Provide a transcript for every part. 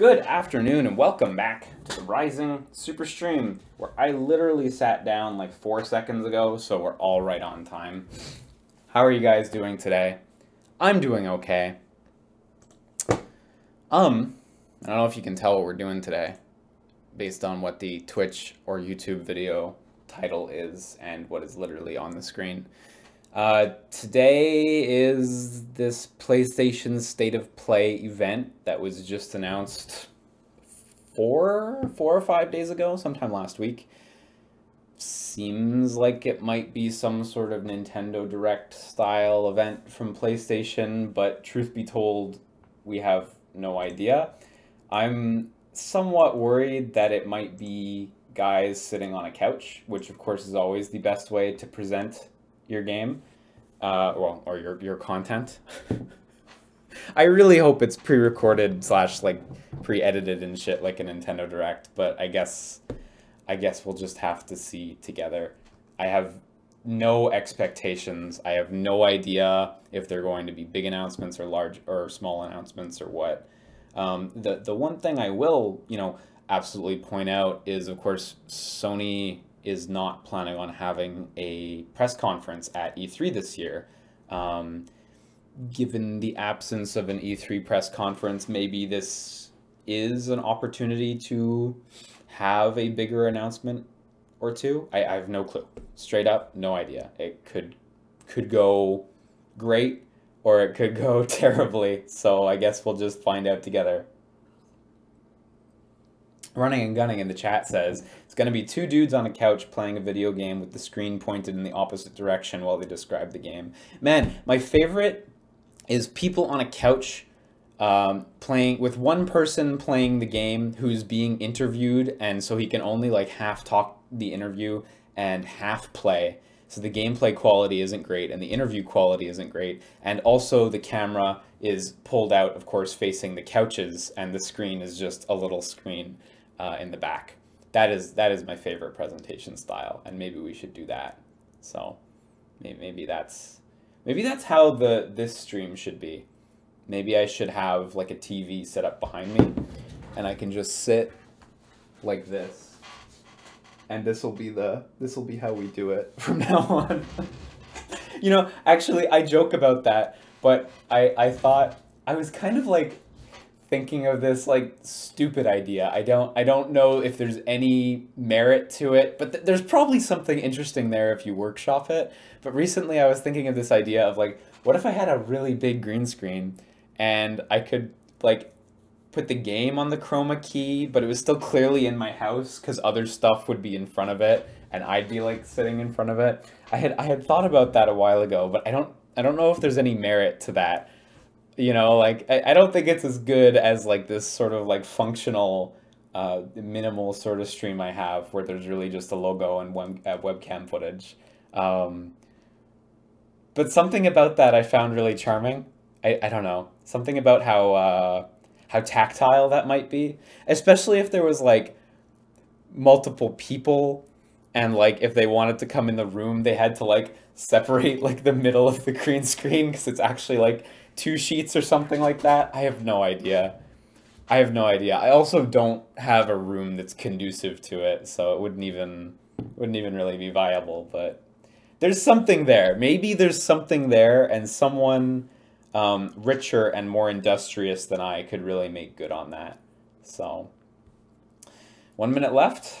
Good afternoon and welcome back to the Rising Super Stream, where I literally sat down like four seconds ago, so we're all right on time. How are you guys doing today? I'm doing okay. Um, I don't know if you can tell what we're doing today, based on what the Twitch or YouTube video title is and what is literally on the screen. Uh, today is this PlayStation State of Play event that was just announced four, four or five days ago, sometime last week. Seems like it might be some sort of Nintendo Direct style event from PlayStation, but truth be told, we have no idea. I'm somewhat worried that it might be guys sitting on a couch, which of course is always the best way to present your game, uh, well, or your your content. I really hope it's pre-recorded slash like pre-edited and shit like a Nintendo Direct, but I guess I guess we'll just have to see together. I have no expectations. I have no idea if they're going to be big announcements or large or small announcements or what. Um, the the one thing I will, you know, absolutely point out is, of course, Sony is not planning on having a press conference at E3 this year. Um, given the absence of an E3 press conference, maybe this is an opportunity to have a bigger announcement or two. I, I have no clue. Straight up, no idea. It could could go great or it could go terribly. So I guess we'll just find out together. Running and Gunning in the chat says, it's going to be two dudes on a couch playing a video game with the screen pointed in the opposite direction while they describe the game. Man, my favorite is people on a couch um, playing with one person playing the game who's being interviewed and so he can only like half talk the interview and half play. So the gameplay quality isn't great and the interview quality isn't great. And also the camera is pulled out, of course, facing the couches and the screen is just a little screen uh, in the back. That is that is my favorite presentation style, and maybe we should do that. So maybe, maybe that's maybe that's how the this stream should be. Maybe I should have like a TV set up behind me, and I can just sit like this, and this will be the this will be how we do it from now on. you know, actually, I joke about that, but I I thought I was kind of like thinking of this like stupid idea. I don't I don't know if there's any merit to it, but th- there's probably something interesting there if you workshop it. But recently I was thinking of this idea of like what if I had a really big green screen and I could like put the game on the chroma key, but it was still clearly in my house cuz other stuff would be in front of it and I'd be like sitting in front of it. I had I had thought about that a while ago, but I don't I don't know if there's any merit to that you know like I, I don't think it's as good as like this sort of like functional uh, minimal sort of stream i have where there's really just a logo and web, uh, webcam footage. Um, but something about that i found really charming. I, I don't know. Something about how uh, how tactile that might be especially if there was like multiple people and like if they wanted to come in the room they had to like separate like the middle of the green screen because it's actually like two sheets or something like that. I have no idea. I have no idea. I also don't have a room that's conducive to it, so it wouldn't even wouldn't even really be viable. But there's something there. Maybe there's something there, and someone um, richer and more industrious than I could really make good on that. So, one minute left.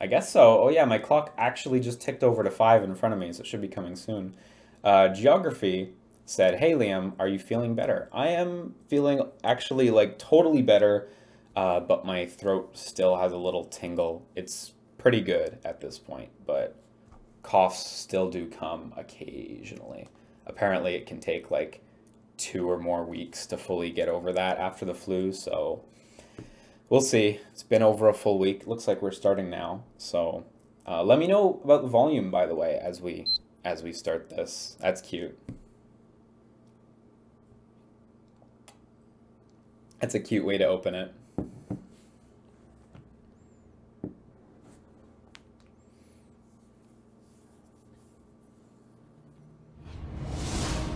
I guess so. Oh yeah, my clock actually just ticked over to five in front of me, so it should be coming soon. Uh, geography said, Hey, Liam, are you feeling better? I am feeling actually like totally better, uh, but my throat still has a little tingle. It's pretty good at this point, but coughs still do come occasionally. Apparently, it can take like two or more weeks to fully get over that after the flu, so we'll see. It's been over a full week. Looks like we're starting now, so uh, let me know about the volume, by the way, as we as we start this. That's cute. That's a cute way to open it.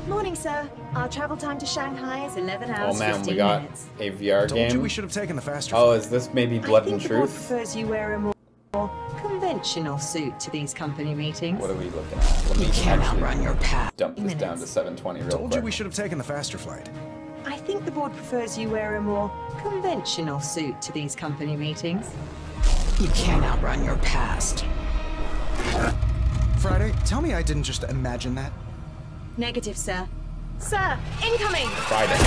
Morning, sir. Our travel time to Shanghai is 11 hours Oh man, 15 we got minutes. a VR Told you we should have taken the faster. Oh, is this maybe I Blood think and the board Truth? prefers you wear a more conventional suit to these company meetings. What are we looking at? Let me Can't actually outrun your path. dump this down to Minutes. 720 real Told quick. you we should have taken the faster flight. I think the board prefers you wear a more conventional suit to these company meetings. You can't outrun your past. Friday, tell me I didn't just imagine that. Negative, sir. Sir, incoming! Friday.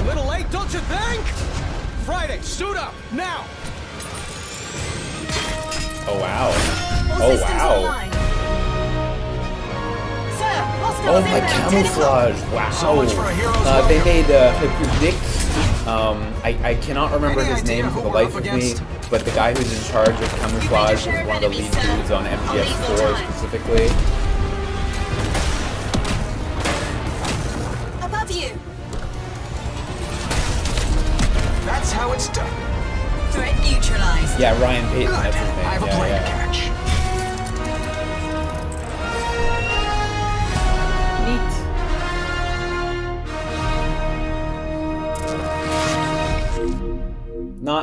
A little late, don't you think? Friday, suit up now. Oh wow. All Oh systems wow. online. Sir, hostiles Oh my inbound, 10 o'clock. Camouflaj! Wow. So much for a hero's uh, they made uh, Hyperdix. Um, I, I cannot remember his name for the life of me, but the guy who's in charge of Camouflaj is one of the lead dudes on MGS4 specifically. Above you! That's how it's done. Threat neutralized. Yeah, Ryan Payton, Good. that's his I name. have a Yeah, yeah.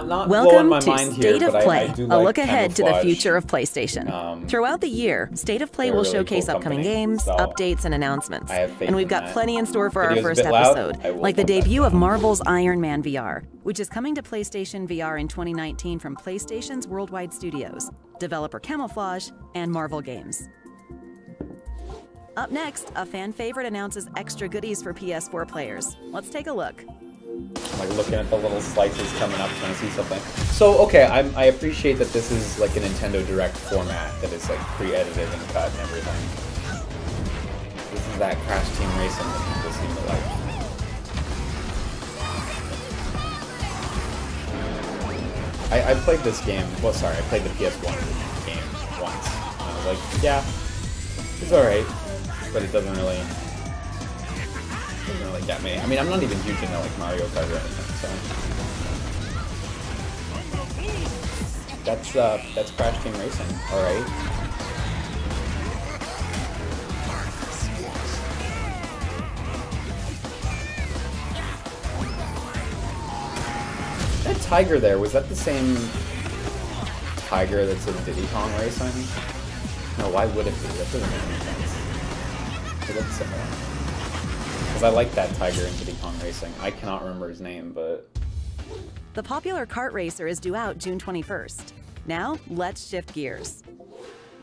Not not Welcome to mind here, State of Play, I, I do a look ahead to the future of PlayStation. Um, Throughout the year, State of Play will really showcase cool upcoming company, games, so updates, and announcements. I have faith and we've got that. plenty in store for our Video's first episode, like the debut of. Marvel's Iron Man VR, which is coming to PlayStation VR in 2019 from PlayStation's Worldwide Studios, developer Camouflaj, and Marvel Games. Up next, a fan favorite announces extra goodies for PS4 players. Let's take a look. I'm like looking at the little slices coming up trying to see something. So okay, I'm, I appreciate that this is like a Nintendo Direct format that is like pre-edited and cut and everything. This is that Crash Team Racing that people seem to like. I, I played this game. Well, sorry, I played the PS1 game once. And I was like, yeah, it's alright, but it doesn't really really get me. I mean, I'm not even huge into like Mario Kart or anything, so. That's uh, that's Crash Team Racing. All right. That tiger there was that the same tiger that's in Diddy Kong Racing? No, why would it be? That doesn't make any sense. They look similar. Because I like that tiger in Diddy Kong Racing. I cannot remember his name, but The popular kart racer is due out June 21st. Now, let's shift gears.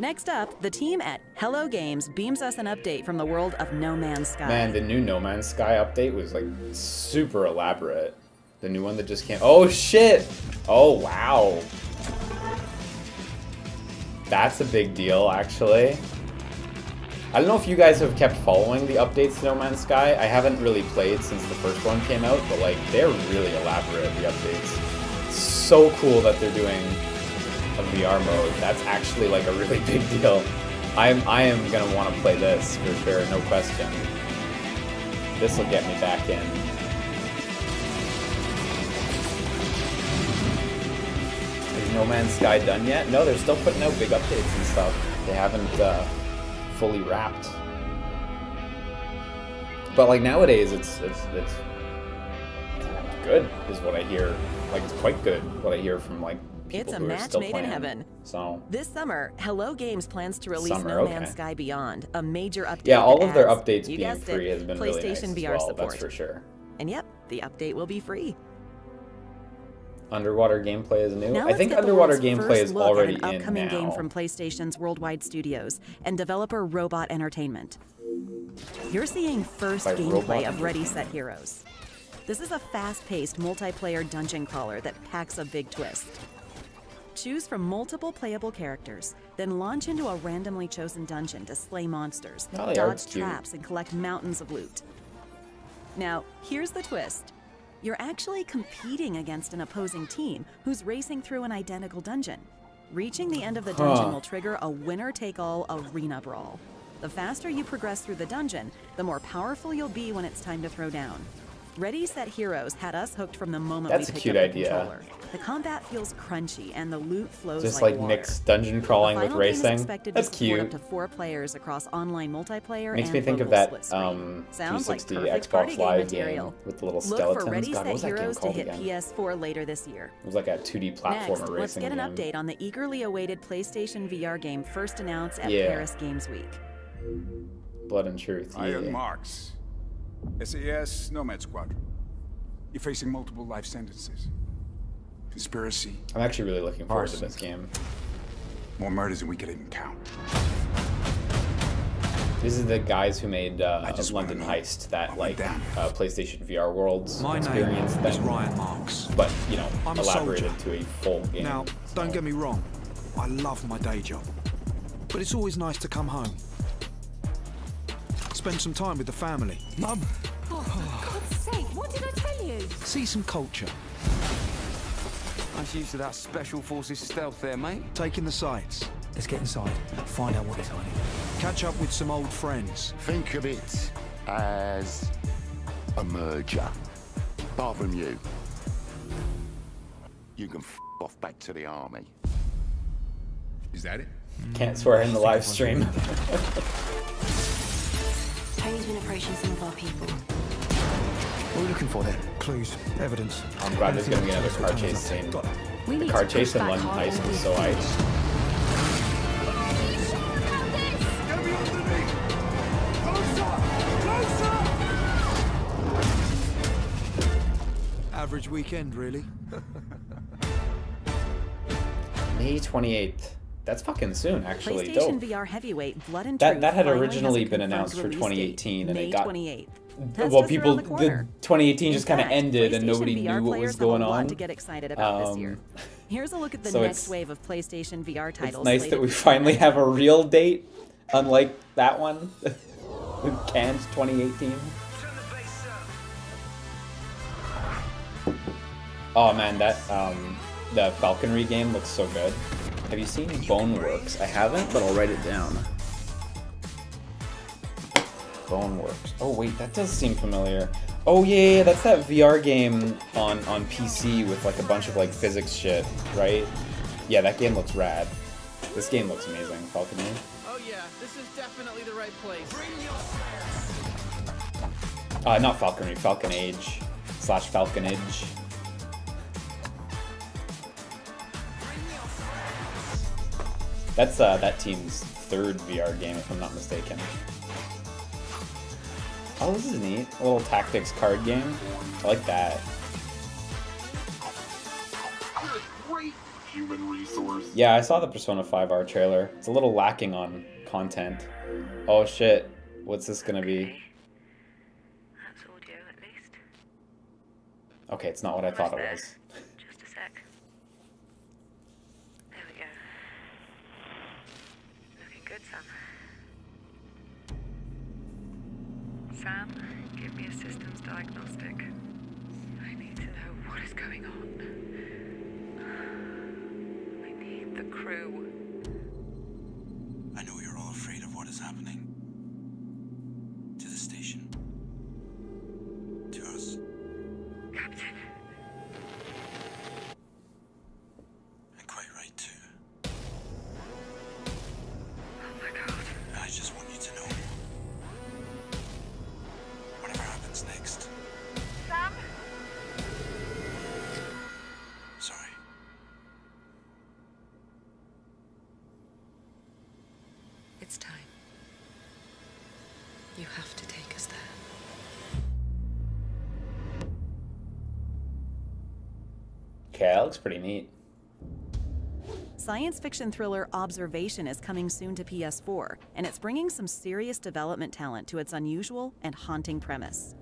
Next up, the team at Hello Games beams us an update from the world of No Man's Sky. man, the new No Man's Sky update was like super elaborate. The new one that just came. Oh shit! Oh wow. That's a big deal, actually. I don't know if you guys have kept following the updates to No Man's Sky. I haven't really played since the first one came out, but like they're really elaborate. The updates. So cool that they're doing a VR mode. That's actually like a really big deal. I'm I am gonna want to play this for sure, no question. This will get me back in. Is No Man's Sky done yet? No, they're still putting out big updates and stuff. They haven't uh, fully wrapped. But like nowadays, it's it's it's good, is what I hear. Like it's quite good, what I hear from like people It's a who are match still made in heaven. So This summer, Hello Games plans to release Summer, No okay. Man's Sky Beyond, a major update. yeah, all of their updates being guessed it, free has been really nice PlayStation VR well. support. That's for sure. And yep, the update will be free. Underwater gameplay is new. Now I think underwater gameplay is already an in upcoming game from PlayStation's Worldwide Studios and developer Robot Entertainment. You're seeing first By gameplay of Ready Set Heroes. This is a fast-paced multiplayer dungeon crawler that packs a big twist. Choose from multiple playable characters, then launch into a randomly chosen dungeon to slay monsters, Oh, dodge traps, and collect mountains of loot. Now, here's the twist. You're actually competing against an opposing team who's racing through an identical dungeon. Reaching the end of the dungeon Huh. will trigger a winner take all arena brawl. The faster you progress through the dungeon, the more powerful you'll be when it's time to throw down. Ready Set Heroes had us hooked from the moment That's we a picked cute up the idea. controller. The combat feels crunchy and the loot flows Just like, like water. mix dungeon crawling with final game is racing. expected That's to support cute. up to four players across online multiplayer Makes and me think of local that split screen. um, Sounds like 360 perfect party Xbox game Live material. game with the little Look skeletons. for Ready God, what was Set that game Heroes to called hit again? PS4 later this year. It was like a 2D platformer Next, racing let's get an game. update on the eagerly awaited PlayStation VR game first announced at Yeah. Paris Games Week. Blood and Truth. Iron Yeah. Marks. SAS Nomad Squadron. You're facing multiple life sentences. Conspiracy. I'm actually really looking forward to this game. More murders than we could even count. This is the guys who made uh, just London Heist, that what like uh, PlayStation VR Worlds My experience name is Ryan Marks. but you know, I'm a elaborated soldier. to a full game. Now, don't get me wrong, I love my day job. But it's always nice to come home. Spend some time with the family. Mum, oh, God's sake, what did I tell you? see some culture, I'm used to that Special Forces stealth there, mate. Taking the sights, Let's get inside. Find out what it's hiding. catch up with some old friends. Think of it as a merger. Apart from you. You can f off back to the army. Is that it? Can't swear in the live stream. Tony's been approaching some of our people. What are we looking for then? Clues, evidence. I'm glad there's gonna be another car chase scene. Got it. We The need car chase in back London hard Heist on was so things. hyped. Average weekend, really. May 28th. That's fucking soon, actually. PlayStation Dope. VR Heavyweight Blood and That Truth that had originally been announced for 2018, and May it got 28th. That's well, people the the 2018 just kind of ended, and nobody VR knew what was going on. to get excited about this year. Um, Here's a look at the so next wave of PlayStation VR titles. It's nice that we finally have a real date, unlike that one, canned 2018. Oh man, that um, the falconry game looks so good. Have you seen Boneworks? I haven't, but I'll write it down. Boneworks. Oh wait, that does seem familiar. Oh yeah, yeah, yeah, that's that VR game on on PC with like a bunch of like physics shit, right? Yeah, that game looks rad. This game looks amazing, Falconry. Oh yeah, this is definitely the right place. Bring your Uh, not Falconry, Falcon Age slash Falconage. That's uh, that team's third VR game, if I'm not mistaken. Oh, this is neat. A little tactics card game. I like that. Yeah, I saw the Persona 5R trailer. It's a little lacking on content. Oh shit. What's this gonna be? That's audio at least. Okay, it's not what I thought it was. Just a sec. There we go. Looking good, Sam. Give me a systems diagnostic. I need to know what is going on. I need the crew. I know you're all afraid of what is happening. To the station. To us. Captain. Okay, that looks pretty neat. Science fiction thriller Observation is coming soon to PS4, and it's bringing some serious development talent to its unusual and haunting premise.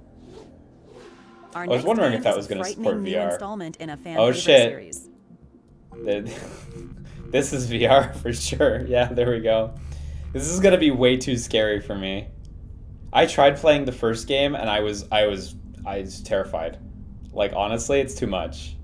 Our I was wondering if that was gonna frightening support VR. installment in a fan Oh, shit. series. This is VR for sure. Yeah, there we go. This is gonna be way too scary for me. I tried playing the first game and I was I was I was terrified. Like honestly, it's too much.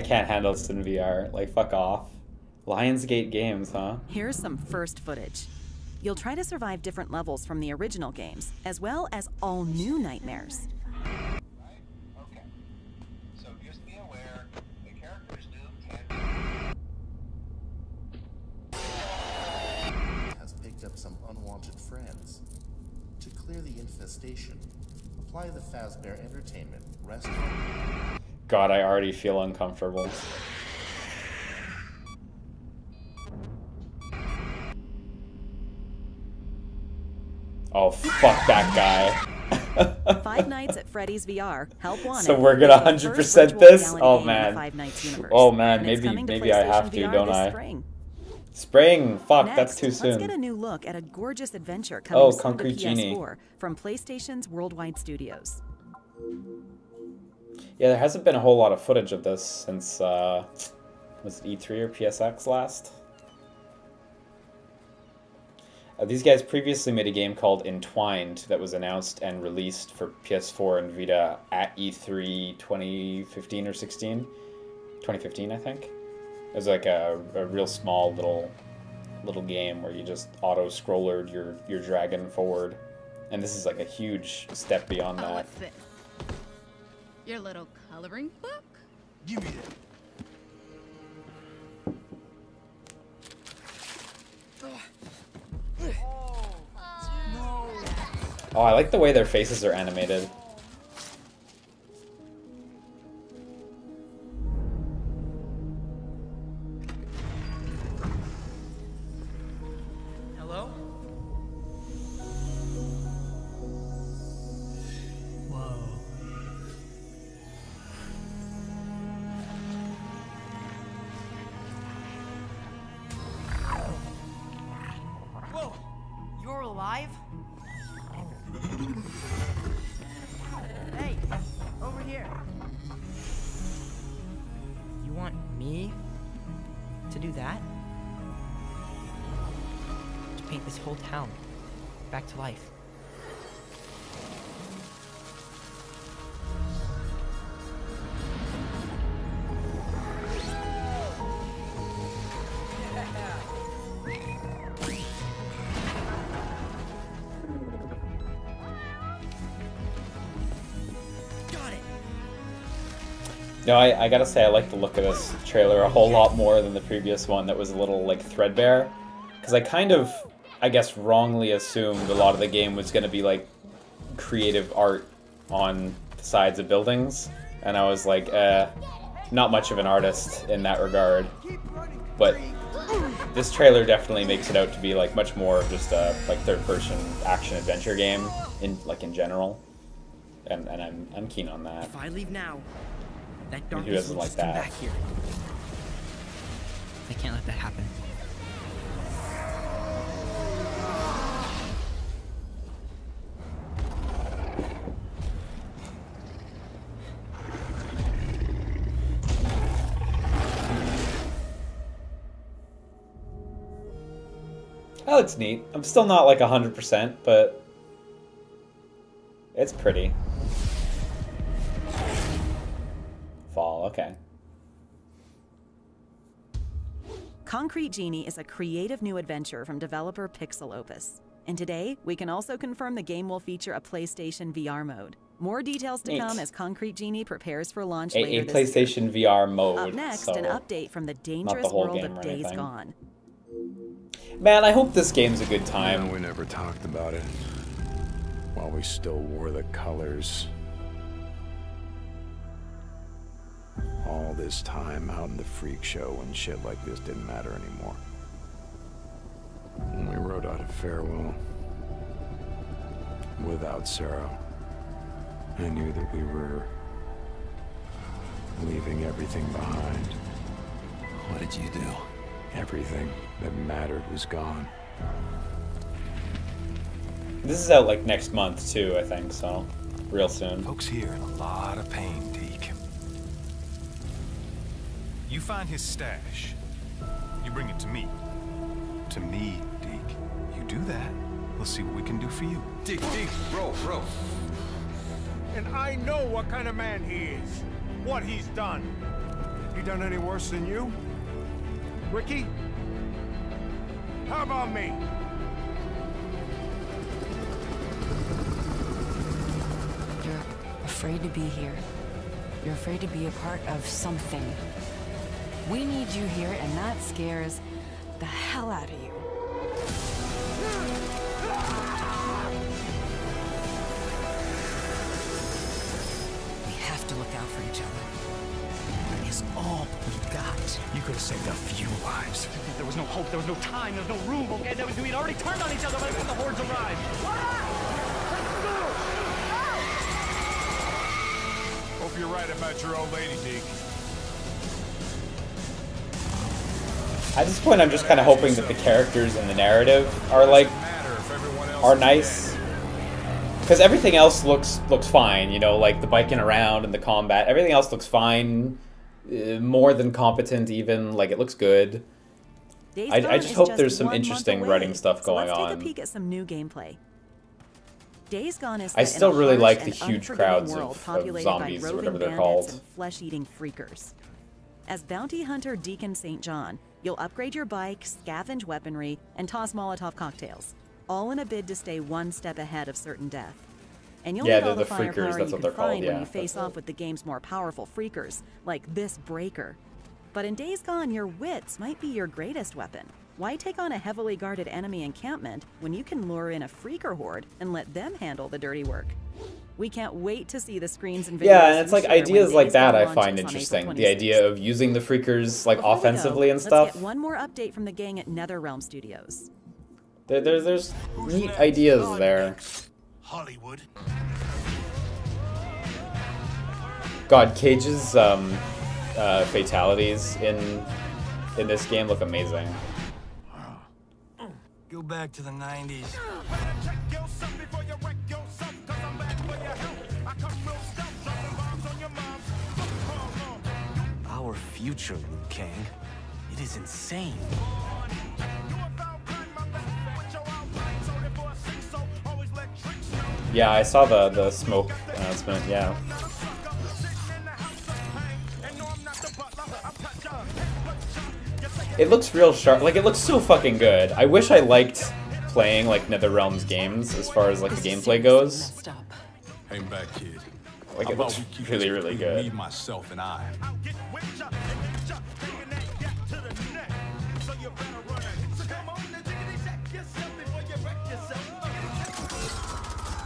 I can't handle this in VR. Like, fuck off. Lionsgate Games, huh? Here's some first footage. You'll try to survive different levels from the original games, as well as all new nightmares. has picked up some unwanted friends. To clear the infestation, apply the Fazbear Entertainment restaurant. God, I already feel uncomfortable. Oh, fuck that guy. Five Nights at Freddy's VR. Help wanted. So we're gonna 100% this? Oh the man. Five Nights universe, Oh man, maybe maybe I have to, VR don't I? Spring. Spring. Fuck, Next, that's too soon. Let's get a new look at a gorgeous adventure coming Oh, Concrete to Genie. PS4 from PlayStation's Worldwide Studios. Yeah, there hasn't been a whole lot of footage of this since uh was it E3 or PSX last? Uh, these guys previously made a game called Entwined that was announced and released for PS4 and Vita at E E3 2015 or 16. 2015, I think. It was like a, a real small little little game where you just auto scrollered your your dragon forward. And this is like a huge step beyond Oh, that. this? Your little coloring book? Give me that. Oh, I like the way their faces are animated. No, I, I gotta say, I like the look of this trailer a whole lot more than the previous one that was a little, like, threadbare. Because I kind of, I guess, wrongly assumed a lot of the game was gonna be, like, creative art on the sides of buildings. And I was like, uh, not much of an artist in that regard. But this trailer definitely makes it out to be, like, much more of just a, like, third-person action-adventure game, in like, in general. And, and I'm, I'm keen on that. If I leave now, that darkness will like that? back here. I can't let that happen. Oh, that looks neat. I'm still not like 100%, but it's pretty. Fall, okay. Concrete Genie is a creative new adventure from developer Pixelopus. And today, we can also confirm the game will feature a PlayStation VR mode. More details to Neat. come as Concrete Genie prepares for launch A, later a this year. PlayStation VR mode. Up next, so an update from the dangerous whole world of Days anything. Gone. Man, I hope this game's a good time. we never talked about it. While we still wore the colors. All this time out in the freak show when shit like this didn't matter anymore. When we wrote out a farewell. Without Sarah. I knew that we were leaving everything behind. What did you do? Everything that mattered was gone. This is out like next month too, I think, so real soon. Folks here in a lot of pain, Deke. You find his stash. You bring it to me. To me, Deke. You do that, we'll see what we can do for you. Deke, Deke, bro, bro. And I know what kind of man he is. What he's done. he done any worse than you? Ricky? How about me? You're afraid to be here. You're afraid to be a part of something. We need you here, and that scares the hell out of you. We have to look out for each other. That is all we got. You could have saved a few lives. There was no hope, there was no time, there was no room, okay? There was, we'd already turned on each other by the time the hordes arrived. Hope you're right about your old lady, Deke. At this point, I'm just kind of hoping that the characters and the narrative are like are nice. Because everything else looks looks fine, you know, like the biking around and the combat. Everything else looks fine, uh, more than competent even. Like it looks good. I, I just hope just there's some interesting writing stuff so going let's on. take a peek at some new gameplay. Days Gone is I still really like the huge crowds world of- of populated zombies by or roving whatever they're bandits called. and flesh-eating freakers. As bounty hunter Deacon St. John, you'll upgrade your bike, scavenge weaponry, and toss Molotov cocktails, all in a bid to stay one step ahead of certain death. And you'll Yeah, need all the- the, freakers, firepower that's you what can they're called, find when yeah, you face off with the game's more powerful freakers, like this Breaker. But in Days Gone, your wits might be your greatest weapon. Why take on a heavily guarded enemy encampment when you can lure in a freaker horde and let them handle the dirty work? We can't wait to see the screens and videos. Yeah, and it's like ideas like that I find interesting. The idea of using the freakers like Before we go, offensively and let's stuff. get one more update from the gang at NetherRealm Studios. There, there, there's neat ideas there. Hollywood. God, Cage's um, uh, fatalities in in this game look amazing. Go back to the 90s. Our future, Liu Kang. It is insane. Yeah, I saw the the smoke announcement. Yeah. It looks real sharp. Like it looks so fucking good. I wish I liked playing like NetherRealm's games as far as like the gameplay goes. Hang back, kid. Like, it looks really, really good. Me, myself, and I.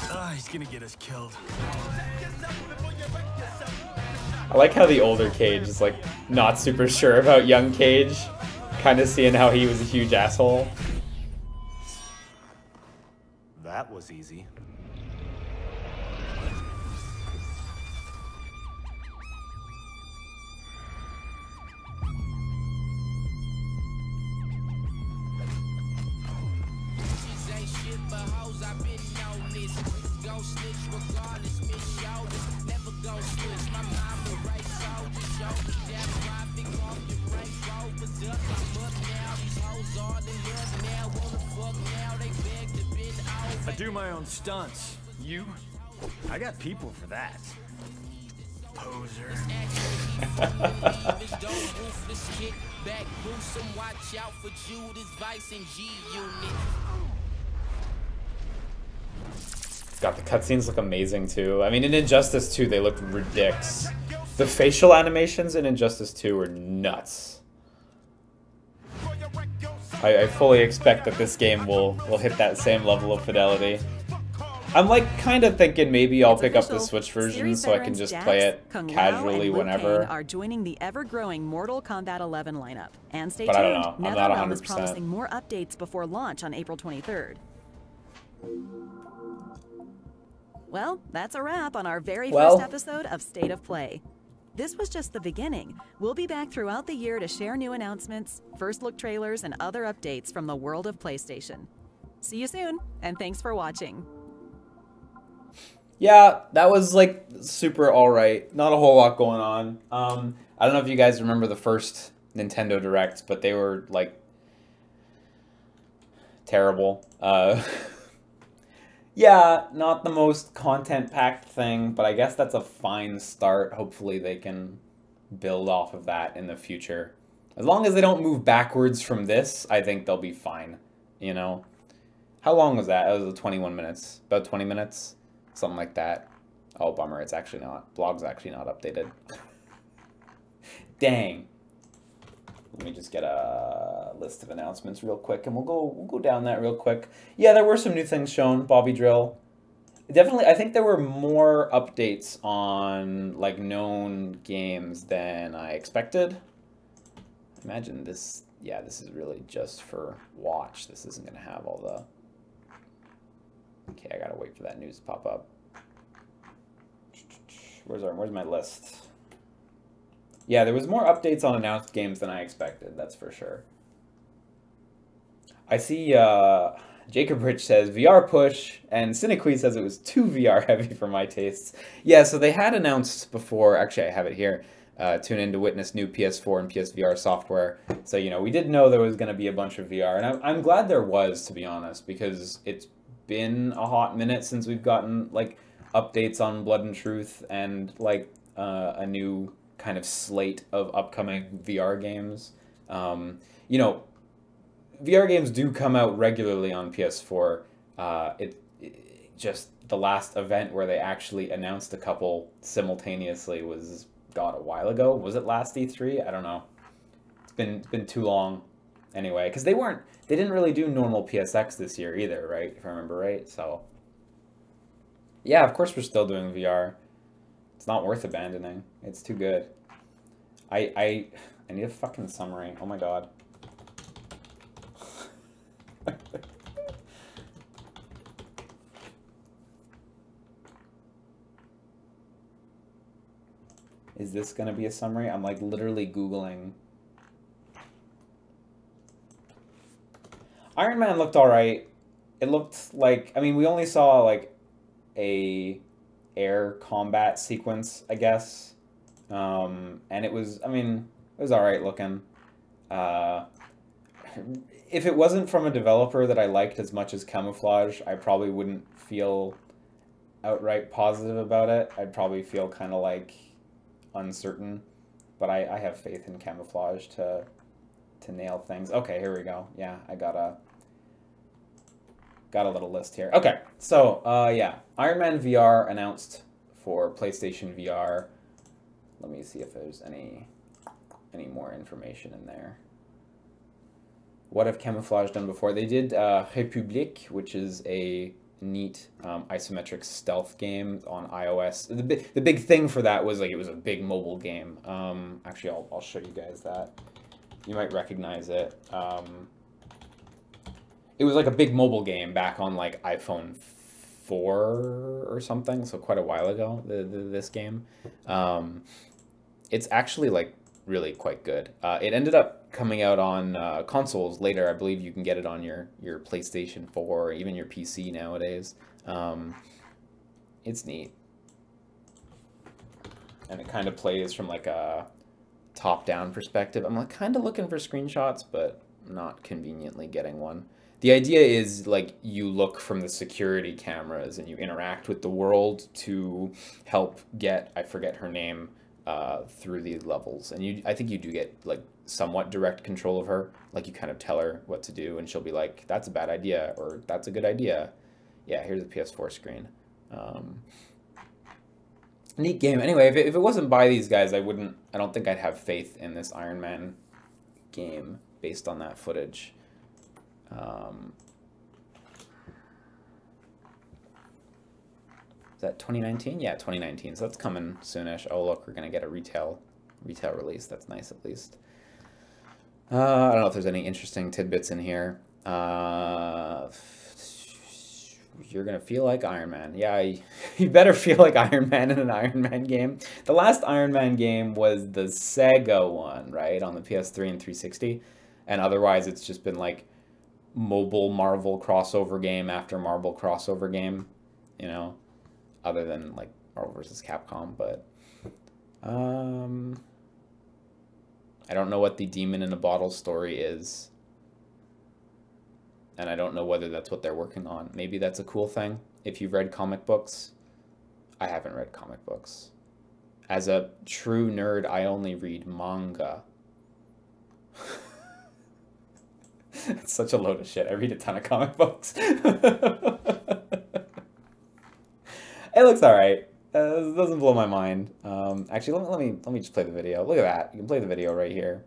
Ah, he's gonna get us killed. I like how the older Cage is like not super sure about young Cage, kind of seeing how he was a huge asshole. That was easy. Poser. God, the cutscenes look amazing too. I mean, in Injustice 2, they looked ridiculous. The facial animations in Injustice 2 were nuts. I, I fully expect that this game will, will hit that same level of fidelity. I'm like kind of thinking maybe I'll pick up the Switch version Series so I can just play it Kung casually whenever. Are joining the ever-growing Mortal Kombat 11 lineup. And stay But I don't tuned, know. I'm not NetherRealm is 100%. promising more updates before launch on April 23rd. Well, that's a wrap on our very Well- first episode of State of Play. This was just the beginning. We'll be back throughout the year to share new announcements, first look trailers, and other updates from the world of PlayStation. See you soon, and thanks for watching. Yeah, that was like super alright. Not a whole lot going on. Um, I don't know if you guys remember the first Nintendo Direct, but they were like terrible. Uh, yeah, not the most content packed thing, but I guess that's a fine start. Hopefully they can build off of that in the future. As long as they don't move backwards from this, I think they'll be fine. You know? How long was that? It was 21 minutes. About 20 minutes? Something like that. Oh, bummer. It's actually not. Blog's actually not updated. Dang. Let me just get a list of announcements real quick, and we'll go we'll go down that real quick. Yeah, there were some new things shown. Bobby Drill. Definitely, I think there were more updates on like known games than I expected. Imagine this. Yeah, this is really just for watch. This isn't gonna have all the. Okay, I gotta wait for that news to pop up. Where's our Where's my list? Yeah, there was more updates on announced games than I expected, that's for sure. I see uh, Jacob Rich says VR push, and Cinequi says it was too VR heavy for my tastes. Yeah, so they had announced before, actually I have it here, uh, tune in to witness new PS4 and PSVR software. So, you know, we did know there was going to be a bunch of VR, and I'm, I'm glad there was, to be honest, because it's been a hot minute since we've gotten, like, updates on Blood and Truth and, like, uh, a new kind of slate of upcoming VR games. Um, you know, VR games do come out regularly on PS4. Uh, it, it, just the last event where they actually announced a couple simultaneously was God a while ago. Was it last E3? I don't know. It's been it's been too long. Anyway, because they weren't they didn't really do normal PSX this year either, right? If I remember right. So yeah, of course we're still doing VR. It's not worth abandoning. It's too good. I I I need a fucking summary. Oh my god. Is this to be a summary? I'm like literally Googling. Iron Man looked alright. It looked like, I mean, we only saw like a air combat sequence, I guess. Um, and it was, I mean, it was alright looking. Uh, if it wasn't from a developer that I liked as much as Camouflaj, I probably wouldn't feel outright positive about it. I'd probably feel kind of like uncertain. But I, I have faith in Camouflaj to to nail things. Okay, here we go. Yeah, I got a got a little list here. Okay, so uh, yeah, Iron Man VR announced for PlayStation VR. Let me see if there's any any more information in there. What have Camouflaj done before? They did uh, Republique, which is a neat um, isometric stealth game on iOS. The, big the big thing for that was like it was a big mobile game. Um, actually, I'll, I'll show you guys that. You might recognize it. Um, it was like a big mobile game back on like iPhone 4 or something, so quite a while ago, the, the this game. Um, it's actually like really quite good. Uh, it ended up coming out on uh, consoles later. I believe you can get it on your, your PlayStation 4 or even your PC nowadays. Um, it's neat. And it kind of plays from like a top-down perspective. I'm like kind of looking for screenshots, but not conveniently getting one. The idea is like you look from the security cameras and you interact with the world to help get, I forget her name, uh, through these levels. And you, I think you do get like somewhat direct control of her. Like you kind of tell her what to do and she'll be like, that's a bad idea or that's a good idea. Yeah, here's a PS4 screen. Um, neat game. Anyway, if it, if it wasn't by these guys, I wouldn't, I don't think I'd have faith in this Iron Man game based on that footage. Um, is that 2019? Yeah, 2019. So that's coming soonish. Oh, look, we're going to get a retail retail release. That's nice, at least. Uh, I don't know if there's any interesting tidbits in here. Uh, you're to feel like Iron Man. Yeah, you better feel like Iron Man in an Iron Man game. The last Iron Man game was the Sega one, right, on the PS3 and 360. And otherwise, it's just been like mobile Marvel crossover game after Marvel crossover game, you know, other than like Marvel vs. Capcom, but um I don't know what the demon in a bottle story is. And I don't know whether that's what they're working on. Maybe that's a cool thing if you've read comic books. I haven't read comic books. As a true nerd, I only read manga. it's such a load of shit. I read a ton of comic books. it looks alright. Uh, it doesn't blow my mind. Um, actually, let me, let me let me just play the video. Look at that. You can play the video right here.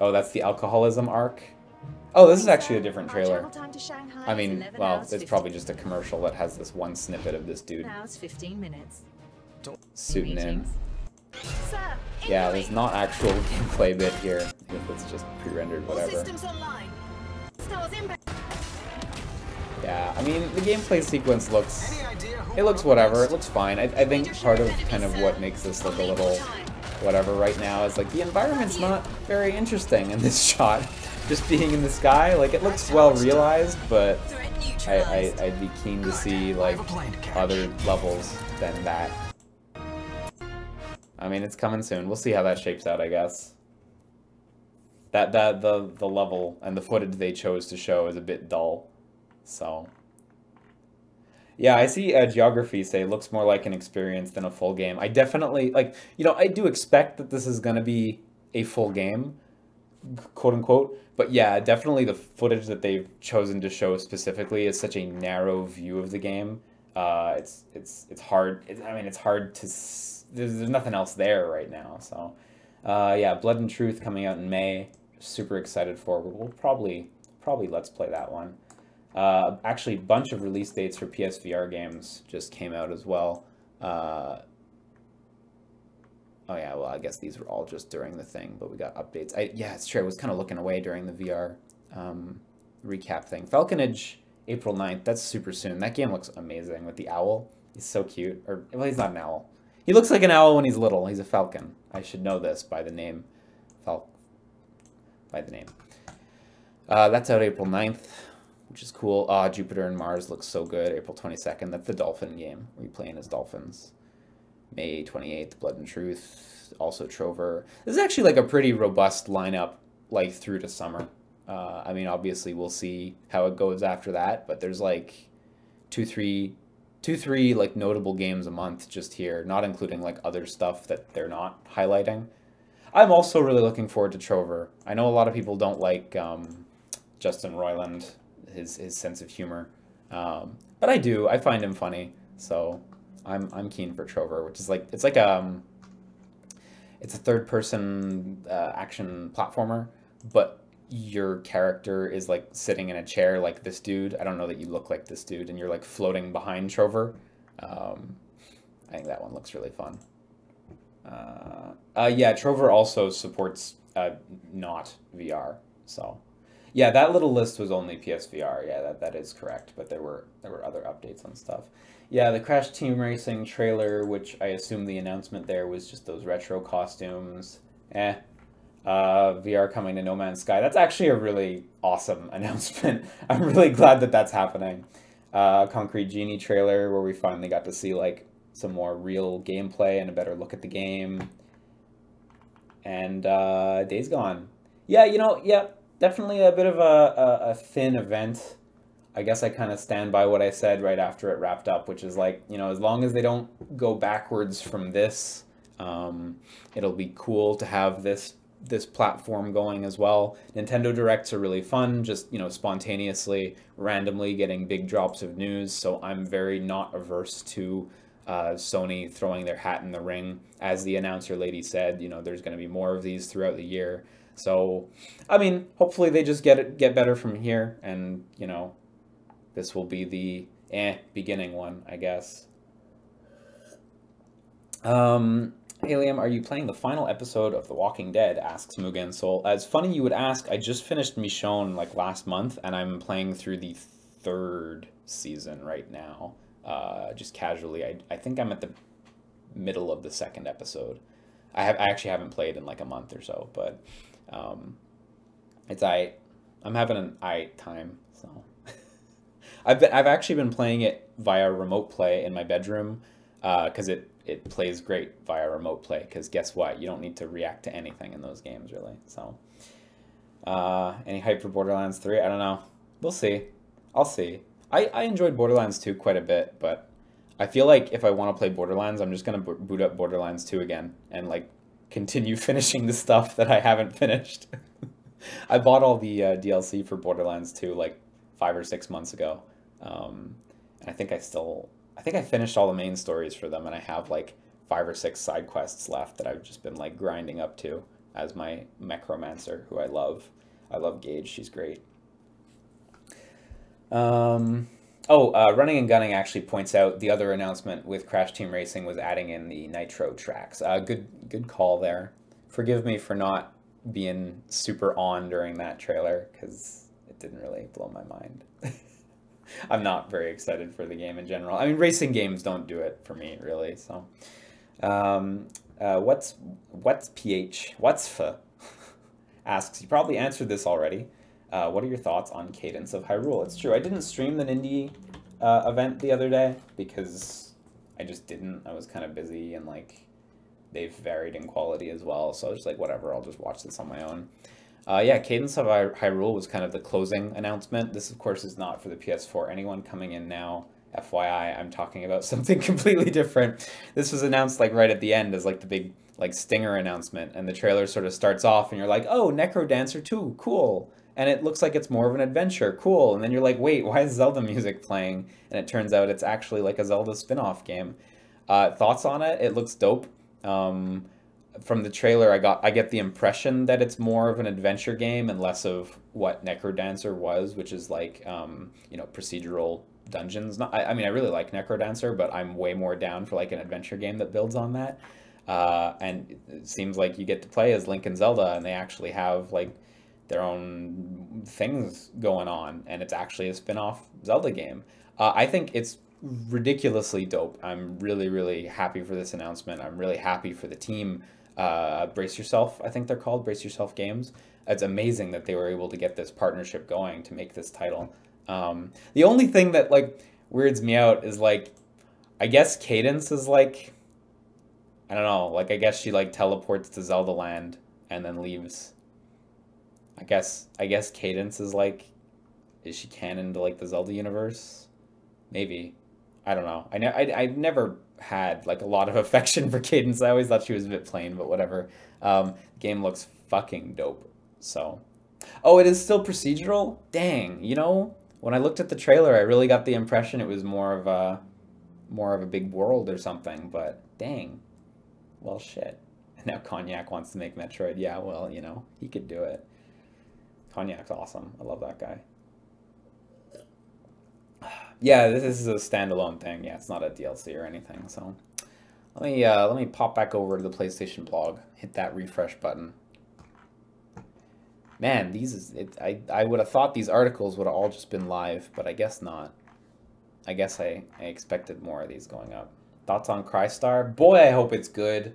Oh, that's the alcoholism arc. Oh, this is actually a different trailer. I mean, well, it's probably just a commercial that has this one snippet of this dude Now it's 15 minutes. suiting in. Yeah, there's not actual gameplay bit here. It's just pre-rendered, whatever. online. Stars inbound. Yeah, I mean, the gameplay sequence looks... It looks whatever, it looks fine. I, I think part of kind of what makes this look a little whatever right now is like the environment's not very interesting in this shot. Just being in the sky, like it looks well realized, but I, I, I'd be keen to see like other levels than that. I mean, it's coming soon. We'll see how that shapes out, I guess. That that the the level and the footage they chose to show is a bit dull. So, yeah, I see uh, geography say looks more like an experience than a full game. I definitely like, you know, I do expect that this is gonna be a full game, quote unquote. But yeah, definitely the footage that they've chosen to show specifically is such a narrow view of the game. Uh, it's it's it's hard. It's, I mean, it's hard to. S- there's, there's nothing else there right now. So, uh, yeah, Blood and Truth coming out in May. Super excited for. We'll probably probably let's play that one. Uh, actually, a bunch of release dates for PSVR games just came out as well. Uh, oh yeah, well I guess these were all just during the thing, but we got updates. I, yeah, it's true. I was kind of looking away during the VR um, recap thing. Falcon Age, April 9th. That's super soon. That game looks amazing with the owl. He's so cute. Or well, he's not an owl. He looks like an owl when he's little. He's a falcon. I should know this by the name. Fal. By the name. Uh, that's out April 9th which is cool. Ah, Jupiter and Mars looks so good. April 22nd, that's the Dolphin game. We playing as dolphins. May 28th, Blood and Truth. Also Trover. This is actually like a pretty robust lineup, like through to summer. Uh, I mean, obviously we'll see how it goes after that, but there's like two, three, two, three like notable games a month just here, not including like other stuff that they're not highlighting. I'm also really looking forward to Trover. I know a lot of people don't like um, Justin Roiland his his sense of humor. Um, but I do. I find him funny. So I'm I'm keen for Trover, which is like it's like um it's a third person uh, action platformer, but your character is like sitting in a chair like this dude. I don't know that you look like this dude, and you're like floating behind Trover. Um, I think that one looks really fun. Uh, uh, yeah, Trover also supports uh, not VR, so yeah, that little list was only PSVR. Yeah, that, that is correct. But there were there were other updates on stuff. Yeah, the Crash Team Racing trailer, which I assume the announcement there was just those retro costumes. Eh. Uh, VR coming to No Man's Sky. That's actually a really awesome announcement. I'm really glad that that's happening. Uh, Concrete Genie trailer where we finally got to see like some more real gameplay and a better look at the game. And uh, Days Gone. Yeah, you know, yeah, definitely a bit of a, a, a thin event. I guess I kind of stand by what I said right after it wrapped up, which is like, you know, as long as they don't go backwards from this, um, it'll be cool to have this this platform going as well. Nintendo Directs are really fun, just, you know, spontaneously, randomly getting big drops of news. So I'm very not averse to uh, Sony throwing their hat in the ring. As the announcer lady said, you know, there's going to be more of these throughout the year. So, I mean, hopefully they just get it, get better from here, and you know, this will be the eh beginning one, I guess. Um, Alium, are you playing the final episode of The Walking Dead? asks Mugen Soul. As funny you would ask, I just finished Michonne like last month, and I'm playing through the third season right now. Uh, just casually, I I think I'm at the middle of the second episode. I have I actually haven't played in like a month or so, but um, it's I I'm having an I time, so I've been I've actually been playing it via remote play in my bedroom because uh, it it plays great via remote play. Because guess what, you don't need to react to anything in those games really. So uh, any hype for Borderlands Three? I don't know. We'll see. I'll see. I I enjoyed Borderlands 2 quite a bit, but I feel like if I want to play Borderlands, I'm just gonna boot up Borderlands 2 again and like continue finishing the stuff that I haven't finished. I bought all the uh, DLC for Borderlands 2 like five or six months ago, um, and I think I still, I think I finished all the main stories for them, and I have like five or six side quests left that I've just been like grinding up to as my Mechromancer, who I love. I love Gaige; she's great. Um, oh, uh, Running and Gunning actually points out the other announcement with Crash Team Racing was adding in the Nitro tracks. Uh, good, good call there. Forgive me for not being super on during that trailer because it didn't really blow my mind. I'm not very excited for the game in general. I mean, racing games don't do it for me really. So, um, uh, what's what's ph what's f asks. You probably answered this already. Uh, what are your thoughts on Cadence of Hyrule? It's true. I didn't stream the Nindie uh, event the other day because I just didn't. I was kind of busy and like they've varied in quality as well. So I was just like, whatever, I'll just watch this on my own. Uh, yeah, Cadence of Hyrule was kind of the closing announcement. This, of course, is not for the PS4. Anyone coming in now, FYI, I'm talking about something completely different. This was announced like right at the end as like the big like stinger announcement, and the trailer sort of starts off, and you're like, oh, Necro Dancer 2, cool. And it looks like it's more of an adventure, cool. And then you're like, wait, why is Zelda music playing? And it turns out it's actually like a Zelda spin off game. Uh, thoughts on it? It looks dope. Um, from the trailer, I got I get the impression that it's more of an adventure game and less of what Necrodancer was, which is like um, you know procedural dungeons. Not, I, I, mean, I really like Necrodancer, but I'm way more down for like an adventure game that builds on that. Uh, and it seems like you get to play as Link and Zelda, and they actually have like their own things going on, and it's actually a spin-off Zelda game. Uh, I think it's ridiculously dope. I'm really, really happy for this announcement. I'm really happy for the team. Uh, Brace Yourself, I think they're called Brace Yourself Games. It's amazing that they were able to get this partnership going to make this title. Um, the only thing that like weirds me out is like, I guess Cadence is like, I don't know, like I guess she like teleports to Zelda Land and then leaves. I guess I guess Cadence is like, is she canon to like the Zelda universe? Maybe. I don't know. I, ne- I, I've never had like a lot of affection for Cadence. I always thought she was a bit plain, but whatever. Um, game looks fucking dope. So, oh, it is still procedural. Dang, you know, when I looked at the trailer, I really got the impression it was more of a more of a big world or something. But dang, well, shit. Now Cognac wants to make Metroid. Yeah, well, you know, he could do it. Cognac's awesome. I love that guy. Yeah, this is a standalone thing. Yeah, it's not a DLC or anything. So let me uh, let me pop back over to the PlayStation blog. Hit that refresh button. Man, these is it, I I would have thought these articles would have all just been live, but I guess not. I guess I, I expected more of these going up. Thoughts on Crystar? Boy, I hope it's good.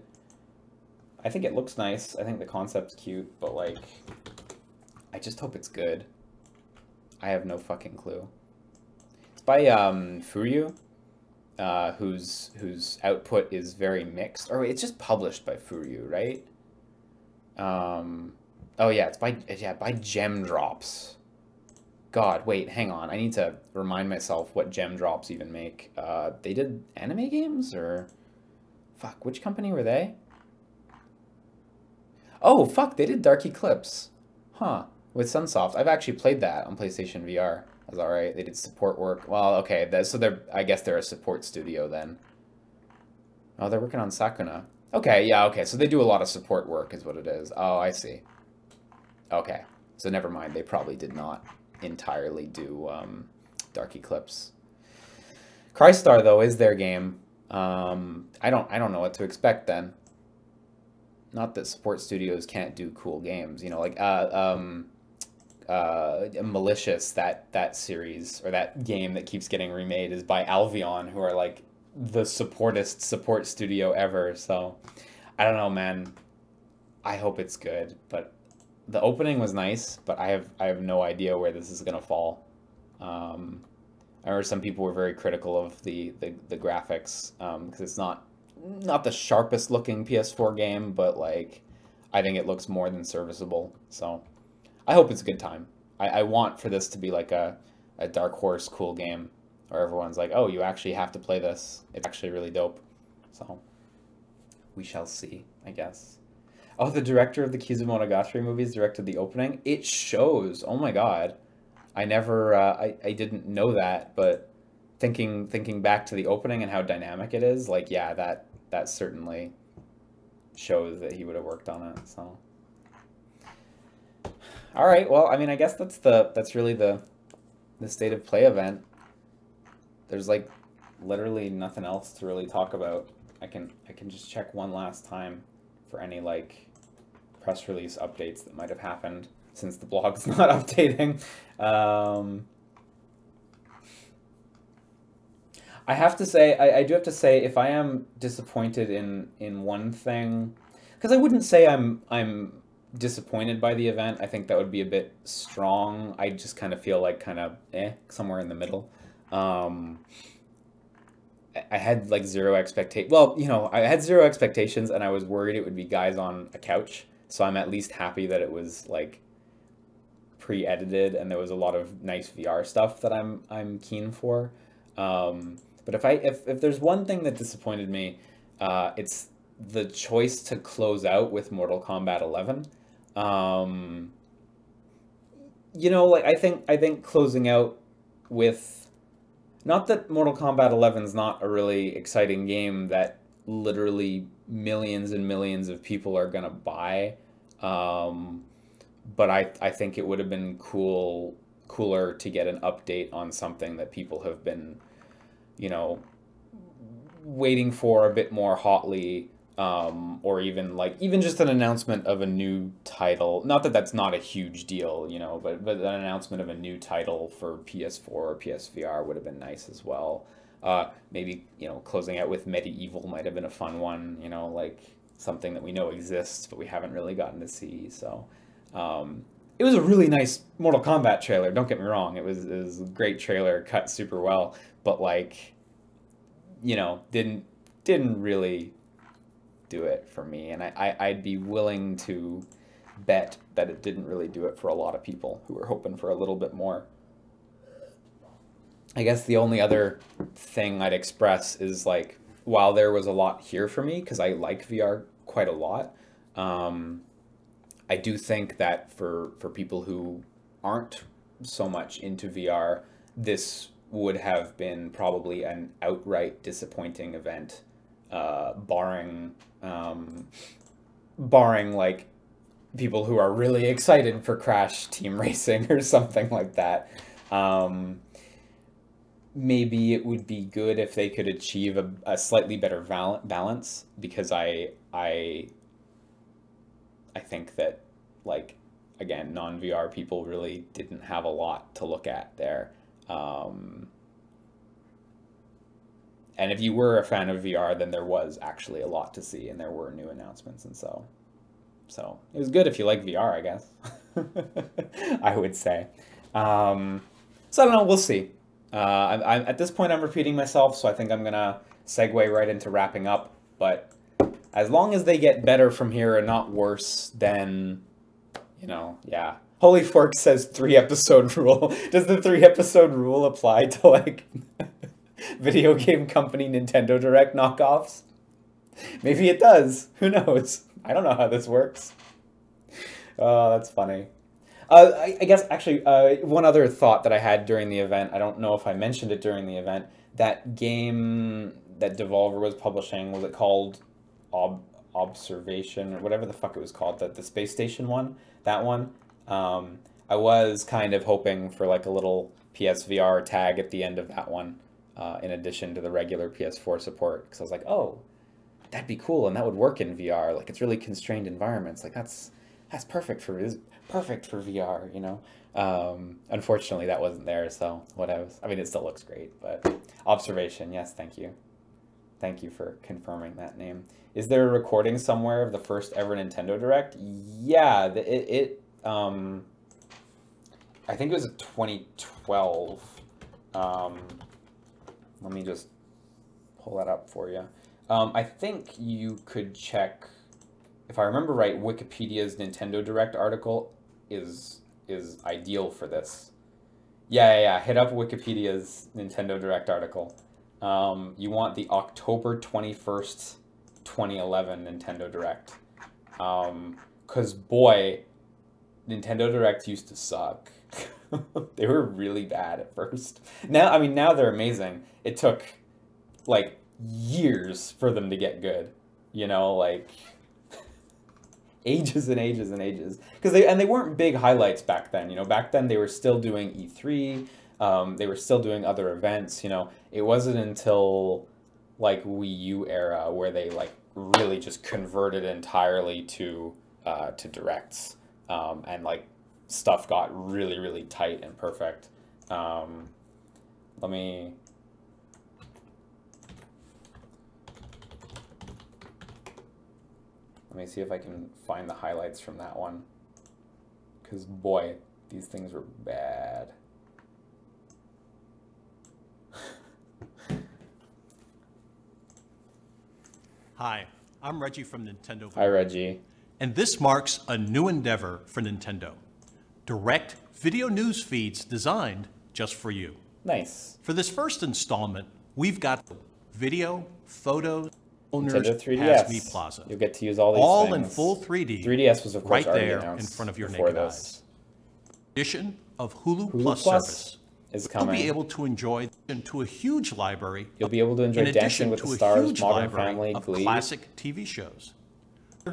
I think it looks nice. I think the concept's cute, but like, I just hope it's good. I have no fucking clue. It's by um, Furyu, uh, whose whose output is very mixed. Or it's just published by Furyu, right? Um, oh yeah, it's by yeah by Gem Drops. God, wait, hang on. I need to remind myself what Gem Drops even make. Uh, they did anime games or fuck? Which company were they? Oh fuck, they did Dark Eclipse, huh? With Sunsoft. I've actually played that on PlayStation VR was all right. They did support work. Well, okay, that, so they're I guess they're a support studio then. Oh, they're working on Sakuna. Okay, yeah, okay. So they do a lot of support work is what it is. Oh, I see. Okay. So never mind. They probably did not entirely do um, Dark Eclipse. Crystar though is their game. Um, I don't I don't know what to expect then. Not that support studios can't do cool games, you know, like uh, um, uh, malicious that that series or that game that keeps getting remade is by Alvion, who are like the supportest support studio ever. So I don't know, man. I hope it's good, but the opening was nice, but I have I have no idea where this is gonna fall. Um, I remember some people were very critical of the the, the graphics because um, it's not not the sharpest looking PS4 game, but like I think it looks more than serviceable. So I hope it's a good time. I, I want for this to be like a, a dark horse cool game. where everyone's like, "Oh, you actually have to play this. It's actually really dope." So we shall see, I guess. Oh, the director of the Kizumonogatari movies directed the opening. It shows. Oh my god, I never, uh, I I didn't know that, but thinking thinking back to the opening and how dynamic it is, like yeah, that that certainly shows that he would have worked on it. So. All right. Well, I mean, I guess that's the that's really the the state of play event. There's like literally nothing else to really talk about. I can I can just check one last time for any like press release updates that might have happened since the blog's not updating. Um, I have to say, I, I do have to say, if I am disappointed in in one thing, because I wouldn't say I'm I'm disappointed by the event. I think that would be a bit strong. I just kind of feel like kind of eh, somewhere in the middle. Um, I had like zero expectation. Well, you know, I had zero expectations, and I was worried it would be guys on a couch. So I'm at least happy that it was like pre-edited, and there was a lot of nice VR stuff that I'm I'm keen for. Um, but if I if if there's one thing that disappointed me, uh, it's the choice to close out with Mortal Kombat 11. Um, you know, like I think I think closing out with not that Mortal Kombat 11 is not a really exciting game that literally millions and millions of people are gonna buy. Um, but I I think it would have been cool cooler to get an update on something that people have been, you know, waiting for a bit more hotly um, or even like even just an announcement of a new title. Not that that's not a huge deal, you know, but but an announcement of a new title for PS4 or PSVR would have been nice as well. Uh, maybe you know closing out with MediEvil might have been a fun one, you know, like something that we know exists but we haven't really gotten to see. So um, it was a really nice Mortal Kombat trailer. Don't get me wrong, it was it was a great trailer, cut super well, but like you know didn't didn't really do it for me, and I, I I'd be willing to bet that it didn't really do it for a lot of people who were hoping for a little bit more. I guess the only other thing I'd express is like while there was a lot here for me because I like VR quite a lot, um, I do think that for for people who aren't so much into VR, this would have been probably an outright disappointing event, uh, barring um, barring like people who are really excited for Crash Team Racing or something like that. Um, maybe it would be good if they could achieve a, a slightly better val- balance because I I I think that like again non VR people really didn't have a lot to look at there. Um, and if you were a fan of VR, then there was actually a lot to see, and there were new announcements, and so, so it was good if you like VR, I guess. I would say. Um, so I don't know. We'll see. Uh, I, I, at this point, I'm repeating myself, so I think I'm gonna segue right into wrapping up. But as long as they get better from here and not worse, then you know, yeah. Holy Fork says three episode rule. Does the three episode rule apply to like video game company Nintendo Direct knockoffs? Maybe it does. Who knows? I don't know how this works. Oh, that's funny. Uh, I, I, guess actually uh, one other thought that I had during the event. I don't know if I mentioned it during the event. That game that Devolver was publishing was it called Ob- Observation or whatever the fuck it was called? That the space station one. That one. Um, I was kind of hoping for like a little PSVR tag at the end of that one uh, in addition to the regular PS4 support. Because I was like, oh, that'd be cool, and that would work in VR. Like it's really constrained environments. Like that's that's perfect for is perfect for VR. You know. Um, unfortunately, that wasn't there. So what I was, I mean, it still looks great. But observation, yes, thank you, thank you for confirming that name. Is there a recording somewhere of the first ever Nintendo Direct? Yeah, it it um. I think it was 2012. Um, let me just pull that up for you. Um, I think you could check, if I remember right, Wikipedia's Nintendo Direct article is is ideal for this. Yeah, yeah, yeah. Hit up Wikipedia's Nintendo Direct article. Um, you want the October 21st, 2011 Nintendo Direct. Um, cause boy, Nintendo Direct used to suck. they were really bad at first. Now, I mean, now they're amazing. It took like years for them to get good. You know, like ages and ages and ages. Because they and they weren't big highlights back then. You know, back then they were still doing E3. Um, they were still doing other events. You know, it wasn't until like Wii U era where they like really just converted entirely to uh, to directs um, and like stuff got really really tight and perfect. Um, let me. Let me see if I can find the highlights from that one. Because, boy, these things were bad. Hi, I'm Reggie from Nintendo. Hi, Reggie. And this marks a new endeavor for Nintendo. Direct video news feeds designed just for you. Nice. For this first installment, we've got video, photos, owners Nintendo 3DS. Hasme Plaza. You'll get to use all these all in full 3D. 3DS was, of course, right there in front of your naked this. eyes. Addition of Hulu, Hulu Plus, Plus service. is You'll be able to enjoy into a huge library. You'll be able to enjoy in Dancing addition with to the a Stars, huge Modern library Family, of Glee. classic TV shows.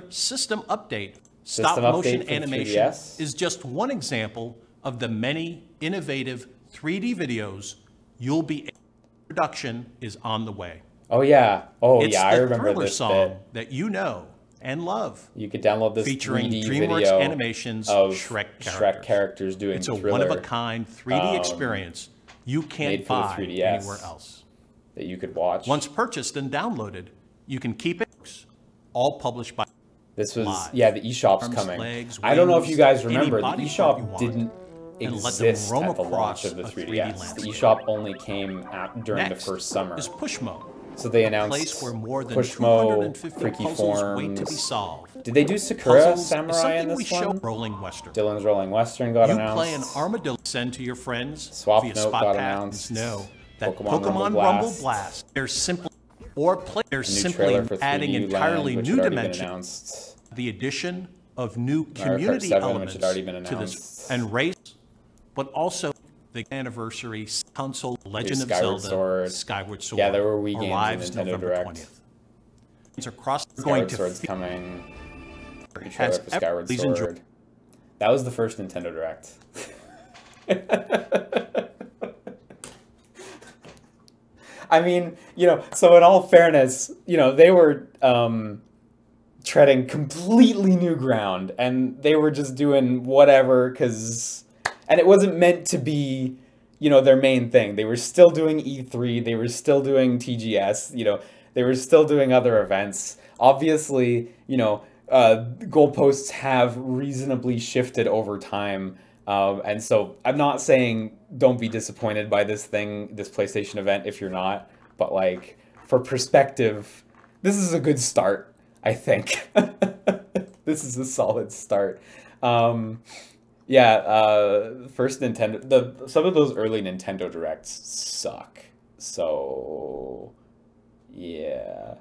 System update. Stop motion animation 3DS. is just one example of the many innovative 3D videos you'll be. Production is on the way. Oh yeah. Oh it's yeah, I remember this song bit. that you know and love. You could download this featuring 3D DreamWorks Animation's of Shrek characters. Shrek characters doing It's a one-of-a-kind 3D um, experience you can't made for the buy 3DS anywhere else. that you could watch. Once purchased and downloaded, you can keep it. All published by. This was Live. yeah, the eShop's Arms, coming. legs, I don't know if you guys remember the eShop didn't exist roam at the launch of the 3D 3DS. The landscape. eShop only came at, during Next the first summer. is Pushmo. So they announced where more than Pushmo, Freaky Forms. wait to be solved. Did they do Sakura Puzzles Samurai in this show one? Rolling Western. Dillon's Rolling Western got you announced. play an armadillo send to your friends Swap Note got announced. Snow that Pokemon Pokemon, Rumble Rumble, Blast. Blast. They're simply or play. They're simply trailer for 3D adding Land, entirely which new had already dimension. The addition of new community 7, elements been to this and race, but also the anniversary console Legend of Skyward Zelda Sword. Skyward Sword. Yeah, there were Wii games arrives Nintendo November Direct. 20th. It's across going Skyward to Sword's coming. Has for Skyward Sword. That was the first Nintendo Direct. I mean, you know, so in all fairness, you know, they were um, treading completely new ground and they were just doing whatever because, and it wasn't meant to be, you know, their main thing. They were still doing E3, they were still doing TGS, you know, they were still doing other events. Obviously, you know, uh, goalposts have reasonably shifted over time. Um, and so I'm not saying don't be disappointed by this thing, this PlayStation event if you're not, but like for perspective, this is a good start, I think. this is a solid start. Um, yeah, uh, first Nintendo, the some of those early Nintendo Directs suck. So, yeah.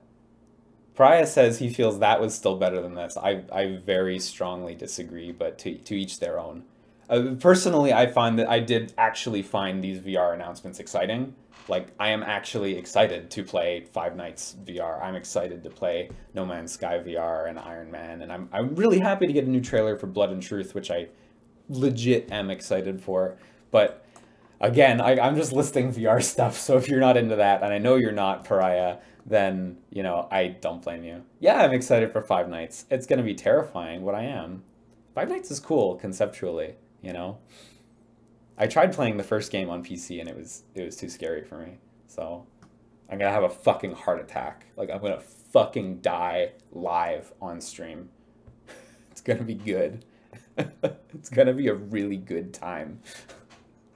Priya says he feels that was still better than this. I, I very strongly disagree, but to, to each their own. Uh, personally, I find that I did actually find these VR announcements exciting. Like, I am actually excited to play Five Nights VR. I'm excited to play No Man's Sky VR and Iron Man, and I'm, I'm really happy to get a new trailer for Blood and Truth, which I legit am excited for. But again, I, I'm just listing VR stuff, so if you're not into that, and I know you're not, Pariah, then, you know, I don't blame you. Yeah, I'm excited for Five Nights. It's going to be terrifying, what I am. Five Nights is cool, conceptually, you know? I tried playing the first game on PC, and it was it was too scary for me. So, I'm to have a fucking heart attack. Like, I'm to fucking die live on stream. it's to be good. it's to be a really good time.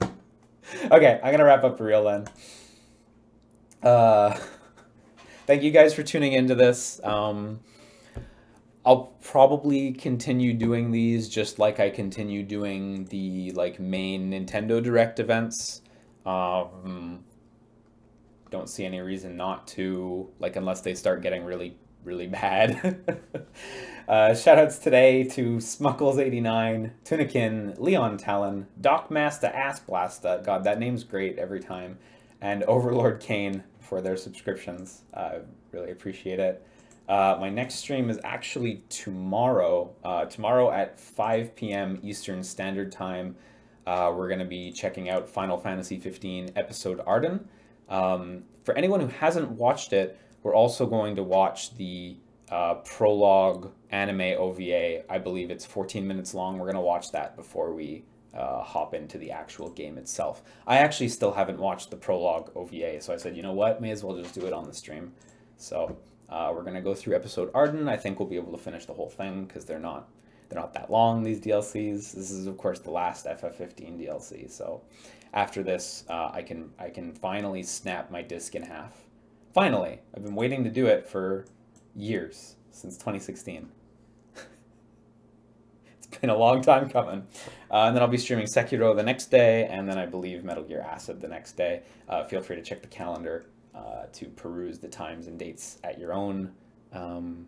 okay, I'm to wrap up for real then. Uh, thank you guys for tuning into this. Um, I'll probably continue doing these just like I continue doing the like main Nintendo Direct events. Um, don't see any reason not to, like unless they start getting really, really bad. uh, shoutouts today to Smuckles89, Tunikin, Leon Talon, Doc Masta Ass Blasta, God, that name's great every time, and Overlord Kane for their subscriptions. I uh, really appreciate it. Uh, my next stream is actually tomorrow. Uh, tomorrow at 5 p.m. Eastern Standard Time. Uh, we're going to be checking out Final Fantasy 15 Episode Ardyn. Um, for anyone who hasn't watched it, we're also going to watch the uh, prologue anime OVA. I believe it's 14 minutes long. We're going to watch that before we uh, hop into the actual game itself. I actually still haven't watched the prologue OVA, so I said, you know what, may as well just do it on the stream. So uh, we're gonna go through episode Ardyn. I think we'll be able to finish the whole thing because they're not they're not that long. These DLCs. This is of course the last FF15 DLC. So after this, uh, I can I can finally snap my disc in half. Finally, I've been waiting to do it for years since 2016. it's been a long time coming. Uh, and then I'll be streaming Sekiro the next day, and then I believe Metal Gear Acid the next day. Uh, feel free to check the calendar uh, to peruse the times and dates at your own um,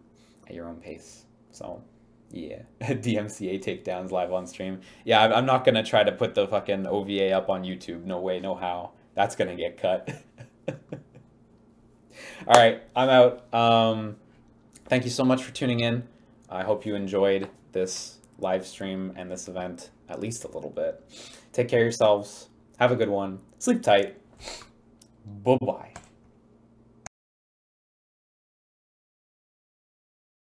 at your own pace. So yeah, DMCA takedowns live on stream. Yeah, I'm not gonna try to put the fucking OVA up on YouTube. No way, no how. That's gonna get cut. All right, I'm out. Um, thank you so much for tuning in. I hope you enjoyed this live stream and this event at least a little bit. Take care of yourselves. Have a good one. Sleep tight. Bye bye.